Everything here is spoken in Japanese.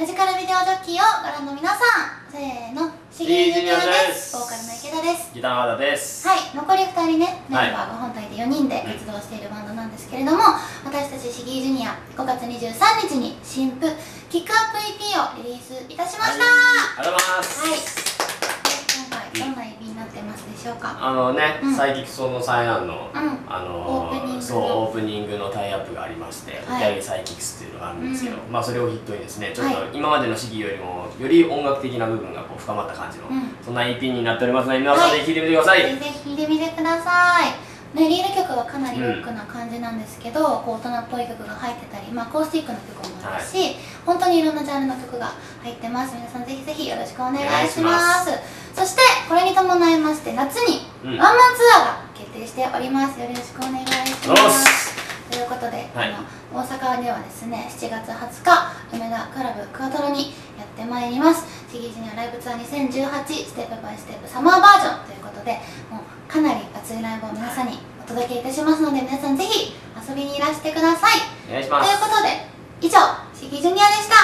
マジカルビデオジョッキーをご覧の皆さん。せーの。シギージュニアです。ボーカルの池田です。ギター和田です。はい。残り2人ねメンバーが本体で4人で活動しているバンドなんですけれども、私たちシギージュニア5月23日に新譜キックアップ EP をリリースいたしました。ありがとうございます。はい、今回どんな EP になってますでしょうか？あのね、うん。サイキクソのサイアンの、うん。あのオープニングの。そうオープニングのタイアップがありまして「おはい。手上げサイキクス」っていうのがあるんでまあそれを筆頭にですねちょっとはい。今までの試技よりもより音楽的な部分がこう深まった感じの、うん。そんな EP になっておりますので皆さんで聴いてみてください、ぜひぜひ聴いてみてください。ね、リード曲はかなりロックな感じなんですけど、こう大人っぽい曲が入ってたり、まあ、アコースティックの曲もあるし、本当にいろんなジャンルの曲が入ってます。皆さんぜひぜひよろしくお願いします。そしてこれに伴いまして夏にうん。ワンマンツアーが決定しております。よろしくお願いしますことで、はい。あの大阪ではですね7月20日梅田クラブクワトロにやってまいります。シギージュニアライブツアー2018ステップバイステップサマーバージョンということでもうかなり熱いライブを皆さんにお届けいたしますので皆さんぜひ遊びにいらしてください。お願いします。ということで以上シギージュニアでした